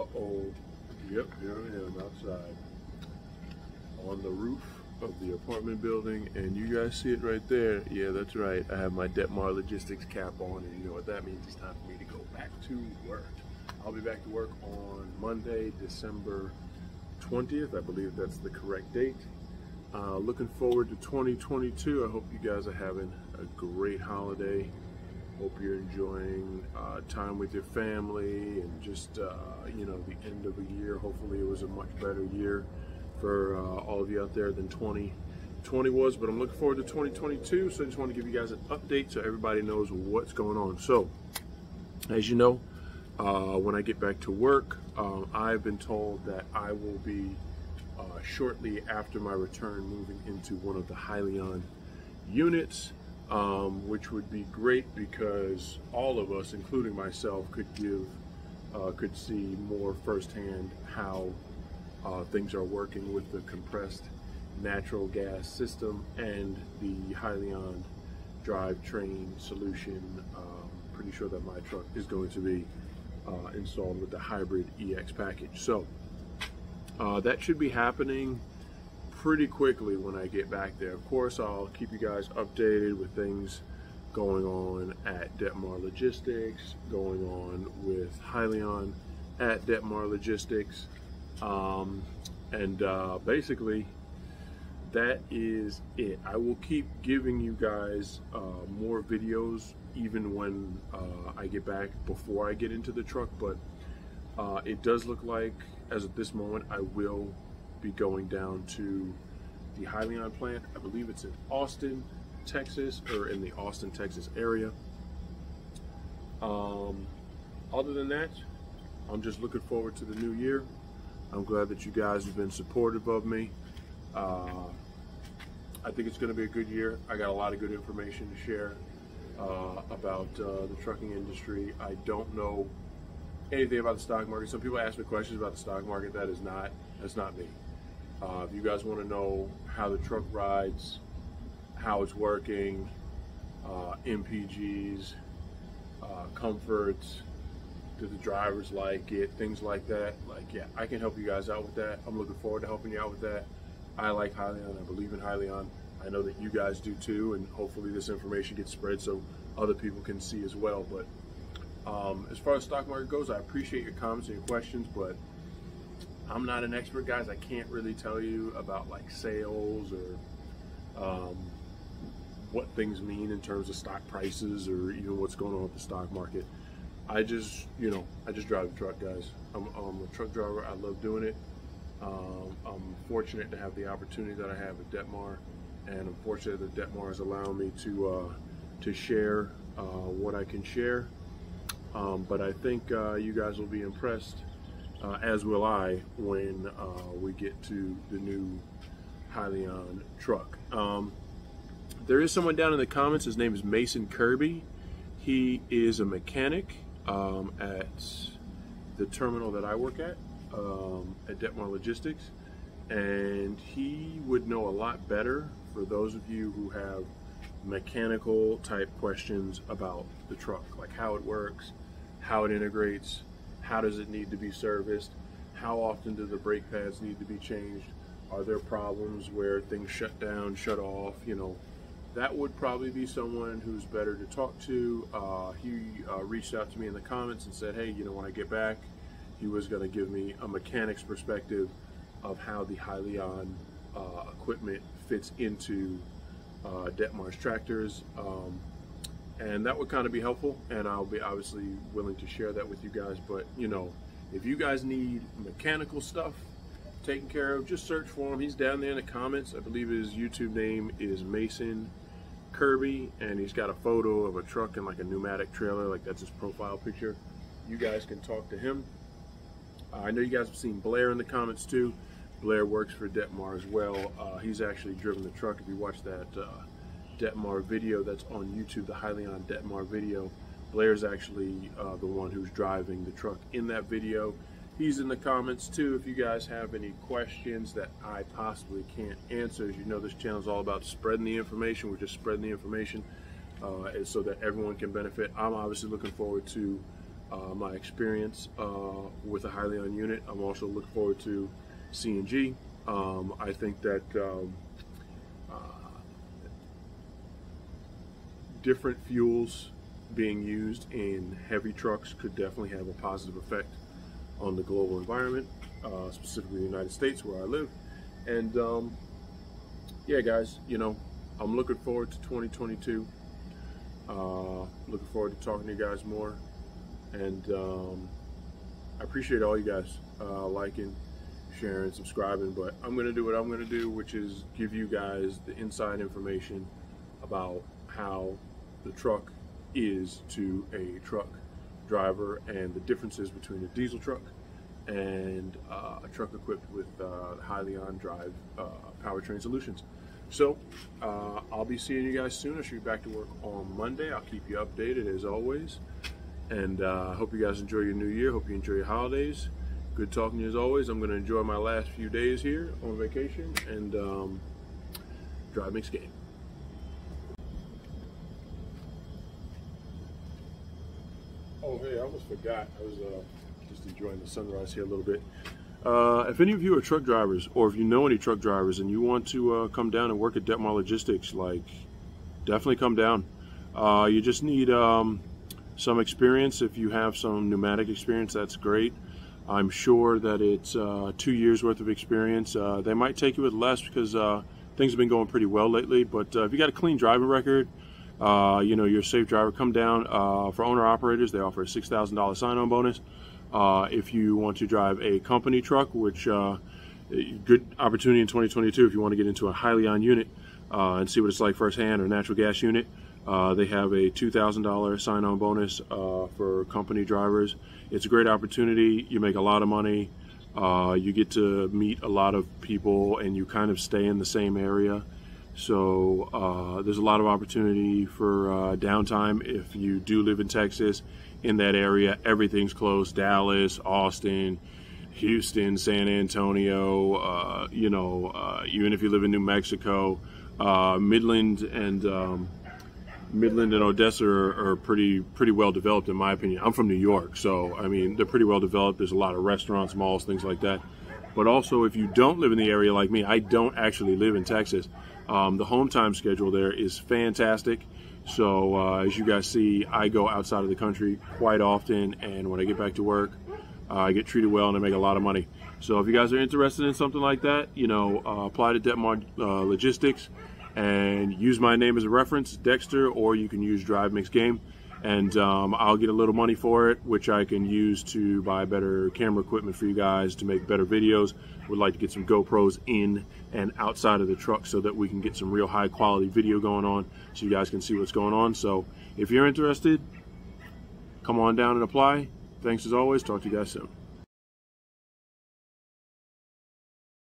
Uh-oh. Yep, here I am outside on the roof of the apartment building and you guys see it right there. Yeah, that's right. I have my Detmar Logistics cap on and you know what that means. It's time for me to go back to work. I'll be back to work on Monday, December 20th. I believe that's the correct date. Uh, looking forward to 2022. I hope you guys are having a great holiday. Hope you're enjoying uh, time with your family and just, uh, you know, the end of a year. Hopefully, it was a much better year for uh, all of you out there than 2020 was. But I'm looking forward to 2022. So I just want to give you guys an update so everybody knows what's going on. So, as you know, uh, when I get back to work, um, I've been told that I will be uh, shortly after my return moving into one of the Hyliion units um, which would be great because all of us, including myself, could give, uh, could see more firsthand how uh, things are working with the compressed natural gas system and the Hyliion drivetrain solution. Um, pretty sure that my truck is going to be uh, installed with the hybrid EX package. So uh, that should be happening pretty quickly when I get back there. Of course, I'll keep you guys updated with things going on at Detmar Logistics, going on with Hyliion at Detmar Logistics. Um, and uh, basically, that is it. I will keep giving you guys uh, more videos even when uh, I get back before I get into the truck, but uh, it does look like, as of this moment, I will be going down to the Hyliion plant. I believe it's in Austin, Texas, or in the Austin, Texas area. Um, other than that, I'm just looking forward to the new year. I'm glad that you guys have been supportive of me. Uh, I think it's going to be a good year. I got a lot of good information to share uh, about uh, the trucking industry. I don't know anything about the stock market. Some people ask me questions about the stock market. That is not that's not me. Uh, if you guys want to know how the truck rides, how it's working, uh, MPGs, uh, comforts, do the drivers like it, things like that, like yeah, I can help you guys out with that. I'm looking forward to helping you out with that. I like Hyliion. I believe in Hyliion. I know that you guys do too, and hopefully this information gets spread so other people can see as well. But um, as far as stock market goes, I appreciate your comments and your questions, but I'm not an expert, guys. I can't really tell you about like sales or um, what things mean in terms of stock prices or even what's going on with the stock market. I just, you know, I just drive a truck, guys. I'm, I'm a truck driver. I love doing it. Um, I'm fortunate to have the opportunity that I have at Detmar, and I'm fortunate that Detmar is allowing me to uh, to share uh, what I can share. Um, but I think uh, you guys will be impressed uh, as will I when uh, we get to the new Hyliion truck. Um, there is someone down in the comments. His name is Mason Kirby. He is a mechanic um, at the terminal that I work at, um, at Detmar Logistics. And he would know a lot better for those of you who have mechanical type questions about the truck, like how it works, how it integrates, how does it need to be serviced? How often do the brake pads need to be changed? Are there problems where things shut down, shut off? You know, that would probably be someone who's better to talk to. Uh, he uh, reached out to me in the comments and said, hey, you know, when I get back, he was going to give me a mechanic's perspective of how the Hyliion uh, equipment fits into uh, Detmar's tractors. Um, and that would kind of be helpful and i'll be obviously willing to share that with you guys but you know if you guys need mechanical stuff taken care of just search for him he's down there in the comments. I believe his youtube name is mason kirby and he's got a photo of a truck and like a pneumatic trailer like that's his profile picture. You guys can talk to him. Uh, i know you guys have seen blair in the comments too. Blair works for detmar as well. Uh, he's actually driven the truck. If you watch that uh, Detmar video that's on YouTube, the Hyliion Detmar video. Blair's actually uh, the one who's driving the truck in that video. He's in the comments too if you guys have any questions that I possibly can't answer. As you know, this channel is all about spreading the information. We're just spreading the information uh, so that everyone can benefit. I'm obviously looking forward to uh, my experience uh, with a Hyliion unit. I'm also looking forward to CNG. Um, I think that um, uh, different fuels being used in heavy trucks could definitely have a positive effect on the global environment, uh, specifically the United States where I live. And um, yeah, guys, you know, I'm looking forward to 2022. Uh, looking forward to talking to you guys more. And um, I appreciate all you guys uh, liking, sharing, subscribing. But I'm going to do what I'm going to do, which is give you guys the inside information about how the truck is to a truck driver and the differences between a diesel truck and uh, a truck equipped with uh, Hyliion Drive uh, powertrain solutions. So uh, I'll be seeing you guys soon. I should be back to work on Monday. I'll keep you updated as always. And uh, I hope you guys enjoy your new year. Hope you enjoy your holidays. Good talking to you as always. I'm going to enjoy my last few days here on vacation and um, drive mix game. Hey, I almost forgot. I was uh, just enjoying the sunrise here a little bit. Uh, if any of you are truck drivers, or if you know any truck drivers and you want to uh, come down and work at Detmar Logistics, like, definitely come down. Uh, you just need um, some experience. If you have some pneumatic experience, that's great. I'm sure that it's uh, two years worth of experience. Uh, they might take you with less because things have been going pretty well lately. But if you got a clean driving record, uh, you know, you're a safe driver. Come down uh, for owner operators. They offer a six thousand dollars sign-on bonus. Uh, if you want to drive a company truck, which uh, good opportunity in 2022 if you want to get into a Hyliion unit uh, and see what it's like firsthand or natural gas unit. They have a $2,000 sign-on bonus for company drivers. It's a great opportunity. You make a lot of money. you get to meet a lot of people, and you kind of stay in the same area. So uh, there's a lot of opportunity for uh, downtime if you do live in Texas. In that area, everything's closed Dallas, Austin, Houston, San Antonio. Uh, you know, uh, even if you live in New Mexico, uh, Midland and um, Midland and Odessa are, are, pretty pretty well developed in my opinion. I'm from New York, so I mean they're pretty well developed. There's a lot of restaurants, malls, things like that. But also, if you don't live in the area like me, I don't actually live in Texas. Um, the home time schedule there is fantastic. So uh, as you guys see, I go outside of the country quite often, and when I get back to work, uh, I get treated well and I make a lot of money. So if you guys are interested in something like that, you know, uh, apply to Detmar uh, Logistics and use my name as a reference, Dexter, or you can use Drive Mix Game and um, I'll get a little money for it, which I can use to buy better camera equipment for you guys to make better videos. Would like to get some GoPros in and outside of the truck so that we can get some real high quality video going on so you guys can see what's going on. So if you're interested, come on down and apply. Thanks as always. Talk to you guys soon.